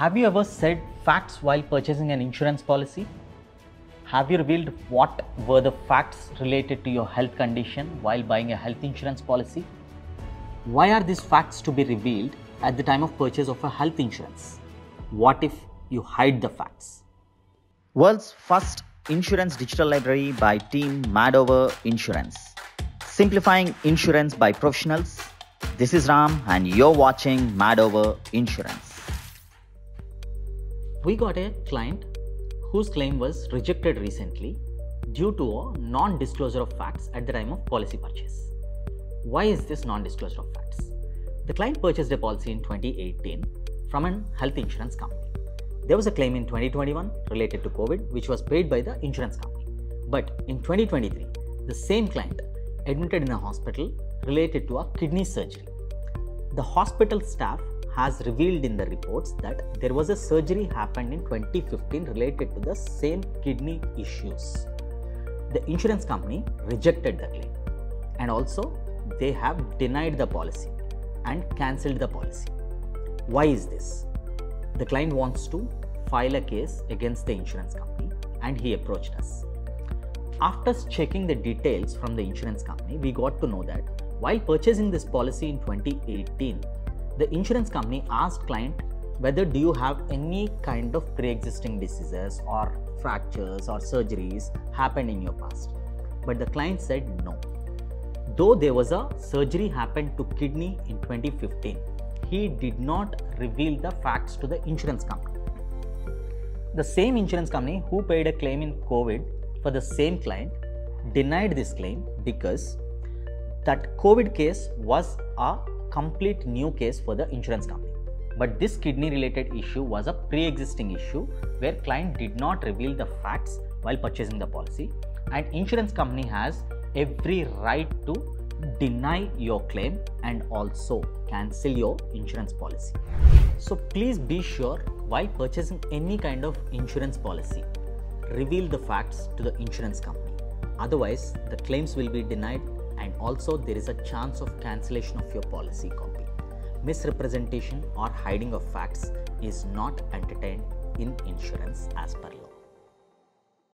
Have you ever said facts while purchasing an insurance policy? Have you revealed what were the facts related to your health condition while buying a health insurance policy? Why are these facts to be revealed at the time of purchase of a health insurance? What if you hide the facts? World's first insurance digital library by Team Madover Insurance. Simplifying insurance by professionals. This is Ram and you're watching Madover Insurance. We got a client whose claim was rejected recently due to a non disclosure of facts at the time of policy purchase. Why is this non disclosure of facts? The client purchased a policy in 2018 from an health insurance company. There was a claim in 2021 related to COVID, which was paid by the insurance company. But in 2023, the same client admitted in a hospital related to a kidney surgery. The hospital staff has revealed in the reports that there was a surgery happened in 2015 related to the same kidney issues. The insurance company rejected the claim and also they have denied the policy and cancelled the policy. Why is this? The client wants to file a case against the insurance company and he approached us. After checking the details from the insurance company, we got to know that while purchasing this policy in 2018, the insurance company asked client whether do you have any kind of pre-existing diseases or fractures or surgeries happened in your past. But the client said no. Though there was a surgery happened to kidney in 2015 he did not reveal the facts to the insurance company. The same insurance company who paid a claim in covid for the same client denied this claim because that covid case was a complete new case for the insurance company. But this kidney related issue was a pre-existing issue where client did not reveal the facts while purchasing the policy and insurance company has every right to deny your claim and also cancel your insurance policy. So please be sure while purchasing any kind of insurance policy, reveal the facts to the insurance company. Otherwise, the claims will be denied and also there is a chance of cancellation of your policy copy. Misrepresentation or hiding of facts is not entertained in insurance as per law.